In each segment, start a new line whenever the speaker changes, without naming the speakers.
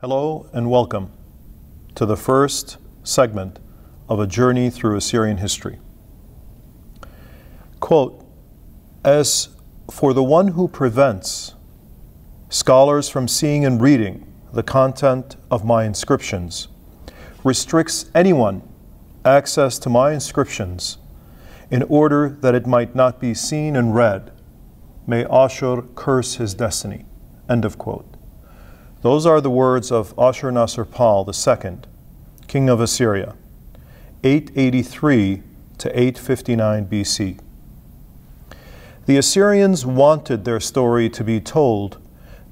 Hello and welcome to the first segment of a journey through Assyrian history. Quote, as for the one who prevents scholars from seeing and reading the content of my inscriptions, restricts anyone access to my inscriptions in order that it might not be seen and read, may Ashur curse his destiny. End of quote. Those are the words of Ashur Nasir-pal II, king of Assyria, 883 to 859 BC. The Assyrians wanted their story to be told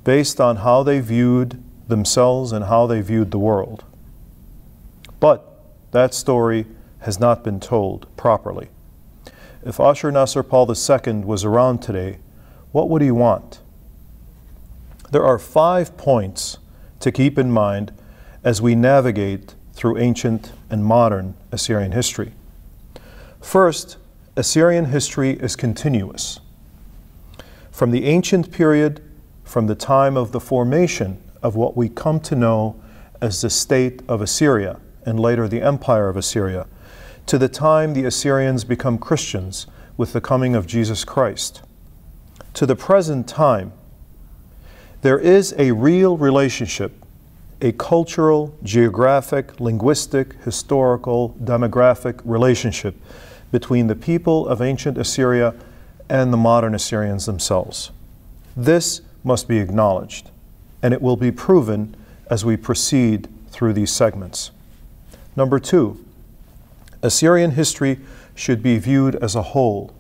based on how they viewed themselves and how they viewed the world. But that story has not been told properly. If Ashur Nasir-pal II was around today, what would he want? There are five points to keep in mind as we navigate through ancient and modern Assyrian history. First, Assyrian history is continuous. From the ancient period, from the time of the formation of what we come to know as the state of Assyria and later the empire of Assyria, to the time the Assyrians become Christians with the coming of Jesus Christ, to the present time, there is a real relationship, a cultural, geographic, linguistic, historical, demographic relationship between the people of ancient Assyria and the modern Assyrians themselves. This must be acknowledged, and it will be proven as we proceed through these segments. Number two, Assyrian history should be viewed as a whole,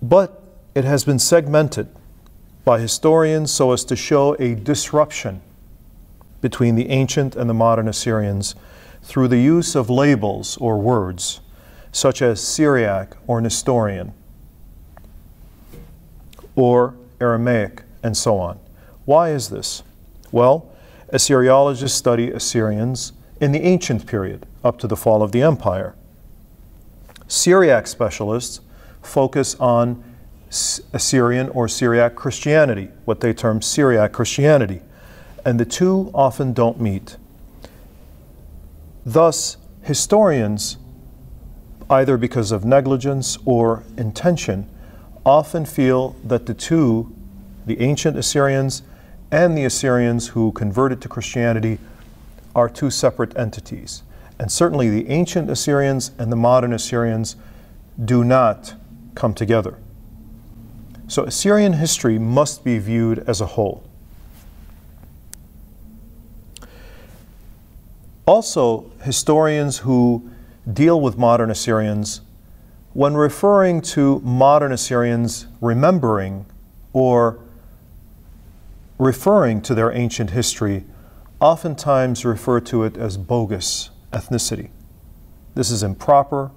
but it has been segmented by historians so as to show a disruption between the ancient and the modern Assyrians through the use of labels or words such as Syriac or Nestorian or Aramaic and so on. Why is this? Well, Assyriologists study Assyrians in the ancient period up to the fall of the empire. Syriac specialists focus on Assyrian or Syriac Christianity, what they term Syriac Christianity, and the two often don't meet. Thus, historians, either because of negligence or intention, often feel that the two, the ancient Assyrians and the Assyrians who converted to Christianity, are two separate entities. And certainly the ancient Assyrians and the modern Assyrians do not come together. So Assyrian history must be viewed as a whole. Also, historians who deal with modern Assyrians, when referring to modern Assyrians remembering or referring to their ancient history, oftentimes refer to it as bogus ethnicity. This is improper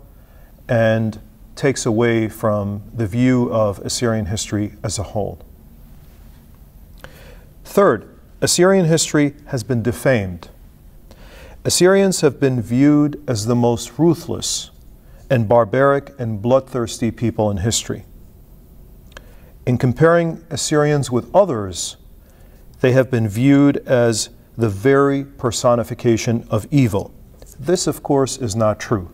and takes away from the view of Assyrian history as a whole. Third, Assyrian history has been defamed. Assyrians have been viewed as the most ruthless and barbaric and bloodthirsty people in history. In comparing Assyrians with others, they have been viewed as the very personification of evil. This, of course, is not true.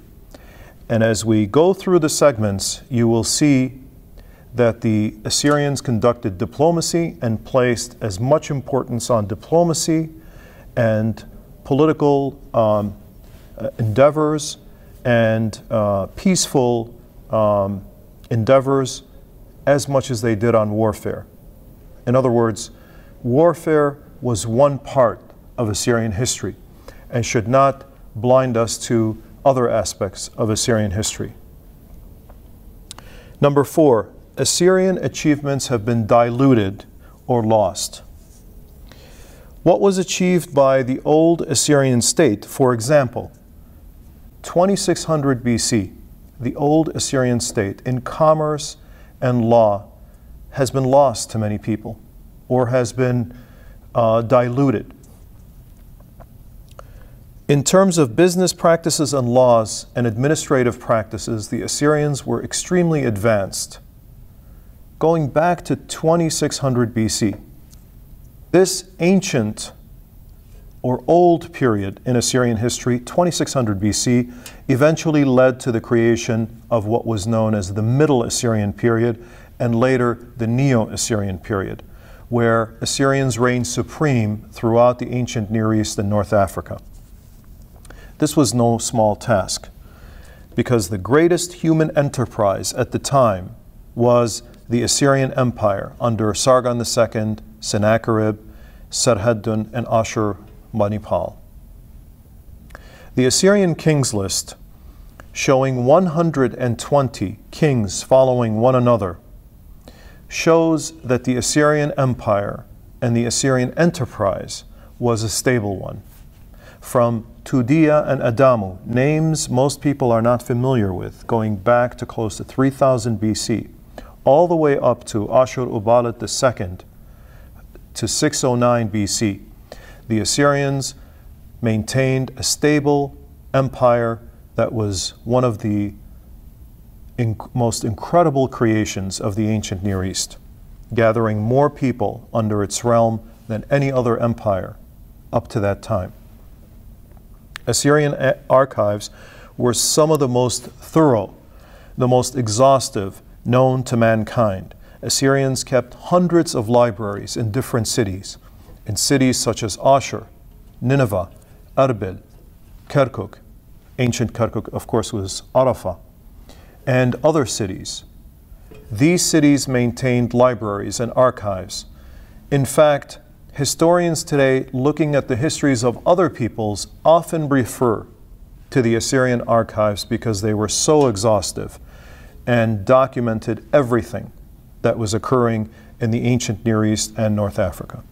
And as we go through the segments, you will see that the Assyrians conducted diplomacy and placed as much importance on diplomacy and political um, uh, endeavors and uh, peaceful um, endeavors as much as they did on warfare. In other words, warfare was one part of Assyrian history and should not blind us to other aspects of Assyrian history. Number four, Assyrian achievements have been diluted or lost. What was achieved by the old Assyrian state, for example, 2600 BC, the old Assyrian state in commerce and law has been lost to many people or has been uh, diluted. In terms of business practices and laws and administrative practices, the Assyrians were extremely advanced. Going back to 2600 BC, this ancient or old period in Assyrian history, 2600 BC, eventually led to the creation of what was known as the Middle Assyrian period and later the Neo Assyrian period, where Assyrians reigned supreme throughout the ancient Near East and North Africa. This was no small task because the greatest human enterprise at the time was the Assyrian Empire under Sargon II, Sennacherib, Esarhaddon, and Ashur Banipal. The Assyrian kings list, showing 120 kings following one another, shows that the Assyrian Empire and the Assyrian enterprise was a stable one. From Tudia and Adamu, names most people are not familiar with, going back to close to 3000 BC, all the way up to Ashur Uballit II to 609 BC the Assyrians maintained a stable empire that was one of the inc- most incredible creations of the ancient Near East, gathering more people under its realm than any other empire up to that time. Assyrian archives were some of the most thorough, the most exhaustive known to mankind. Assyrians kept hundreds of libraries in different cities in cities such as Ashur, Nineveh, Erbil, Kirkuk, ancient Kirkuk, of course, was Arrapha, and other cities. These cities maintained libraries and archives. In fact, historians today, looking at the histories of other peoples, often refer to the Assyrian archives because they were so exhaustive and documented everything that was occurring in the ancient Near East and North Africa.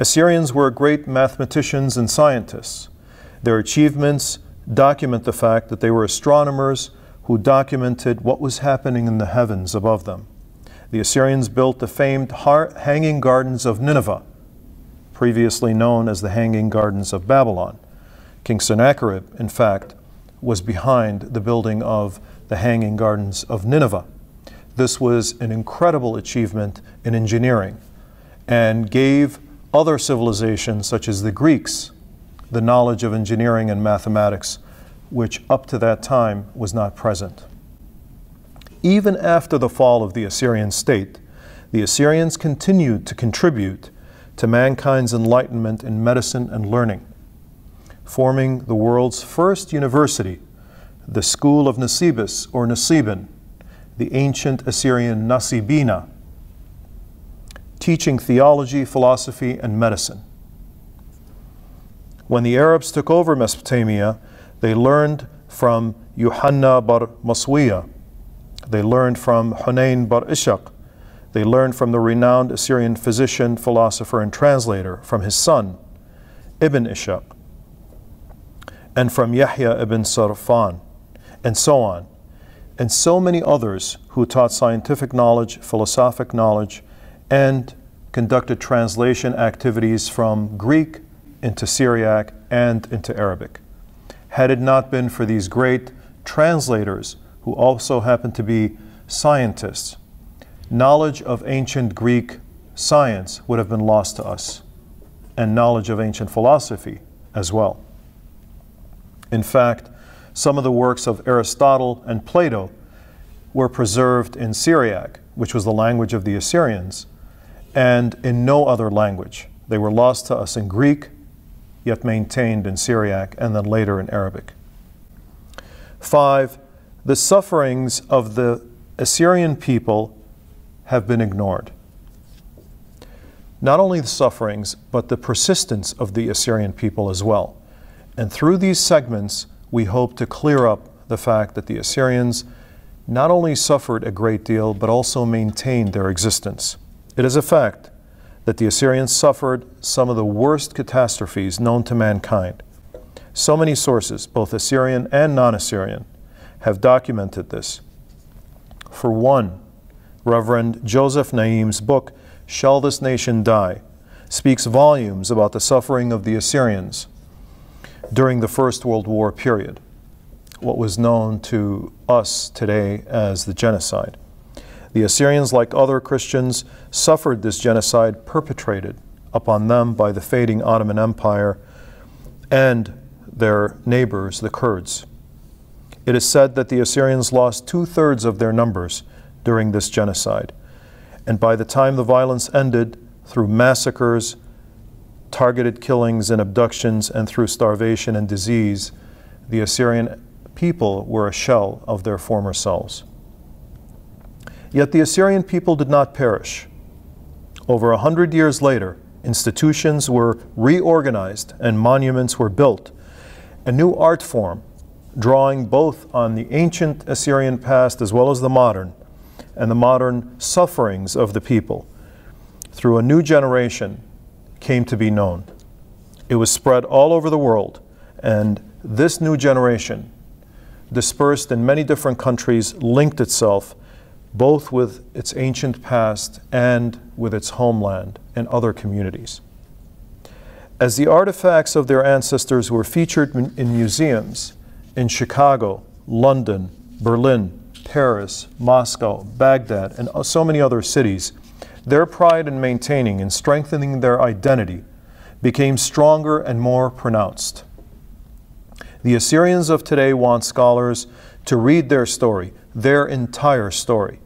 Assyrians were great mathematicians and scientists. Their achievements document the fact that they were astronomers who documented what was happening in the heavens above them. The Assyrians built the famed Hanging Gardens of Nineveh, previously known as the Hanging Gardens of Babylon. King Sennacherib, in fact, was behind the building of the Hanging Gardens of Nineveh. This was an incredible achievement in engineering and gave other civilizations, such as the Greeks, the knowledge of engineering and mathematics, which up to that time was not present. Even after the fall of the Assyrian state, the Assyrians continued to contribute to mankind's enlightenment in medicine and learning, forming the world's first university, the School of Nisibis or Nisibin, the ancient Assyrian Nasibina, teaching theology, philosophy, and medicine. When the Arabs took over Mesopotamia, they learned from Yuhanna bar Maswiya. They learned from Hunayn bar Ishaq. They learned from the renowned Assyrian physician, philosopher, and translator, from his son, Ibn Ishaq, and from Yahya ibn Sarfan, and so on, and so many others who taught scientific knowledge, philosophic knowledge, and conducted translation activities from Greek into Syriac and into Arabic. Had it not been for these great translators, who also happened to be scientists, knowledge of ancient Greek science would have been lost to us, and knowledge of ancient philosophy as well. In fact, some of the works of Aristotle and Plato were preserved in Syriac, which was the language of the Assyrians, and in no other language. They were lost to us in Greek, yet maintained in Syriac, and then later in Arabic. Five, the sufferings of the Assyrian people have been ignored. Not only the sufferings, but the persistence of the Assyrian people as well. And through these segments, we hope to clear up the fact that the Assyrians not only suffered a great deal, but also maintained their existence. It is a fact that the Assyrians suffered some of the worst catastrophes known to mankind. So many sources, both Assyrian and non Assyrian, have documented this. For one, Reverend Joseph Naayem's book, Shall This Nation Die, speaks volumes about the suffering of the Assyrians during the First World War period, what was known to us today as the genocide. The Assyrians, like other Christians, suffered this genocide perpetrated upon them by the fading Ottoman Empire and their neighbors, the Kurds. It is said that the Assyrians lost two thirds of their numbers during this genocide. And by the time the violence ended, through massacres, targeted killings and abductions, and through starvation and disease, the Assyrian people were a shell of their former selves. Yet the Assyrian people did not perish. Over a hundred years later, institutions were reorganized and monuments were built. A new art form, drawing both on the ancient Assyrian past as well as the modern, and the modern sufferings of the people, through a new generation, came to be known. It was spread all over the world, and this new generation, dispersed in many different countries, linked itself both with its ancient past and with its homeland and other communities. As the artifacts of their ancestors were featured in museums in Chicago, London, Berlin, Paris, Moscow, Baghdad, and so many other cities, their pride in maintaining and strengthening their identity became stronger and more pronounced. The Assyrians of today want scholars to read their story, their entire story,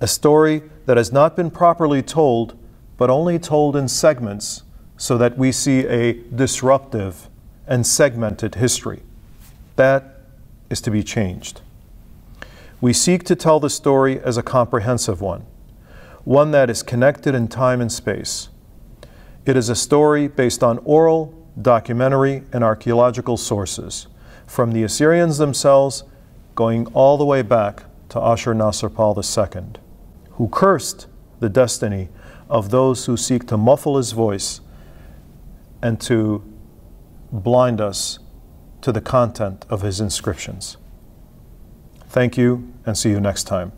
a story that has not been properly told, but only told in segments so that we see a disruptive and segmented history. That is to be changed. We seek to tell the story as a comprehensive one, one that is connected in time and space. It is a story based on oral, documentary, and archaeological sources, from the Assyrians themselves going all the way back to Ashur-nasir-pal II who cursed the destiny of those who seek to muffle his voice and to blind us to the content of his inscriptions. Thank you, and see you next time.